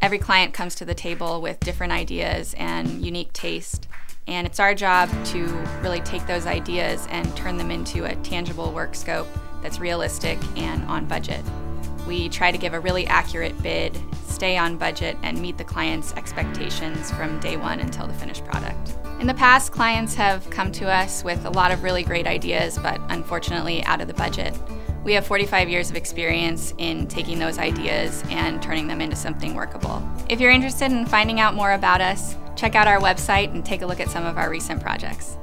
Every client comes to the table with different ideas and unique taste, and it's our job to really take those ideas and turn them into a tangible work scope that's realistic and on budget. We try to give a really accurate bid, stay on budget, and meet the client's expectations from day one until the finished product. In the past, clients have come to us with a lot of really great ideas, but unfortunately out of the budget. We have 45 years of experience in taking those ideas and turning them into something workable. If you're interested in finding out more about us, check out our website and take a look at some of our recent projects.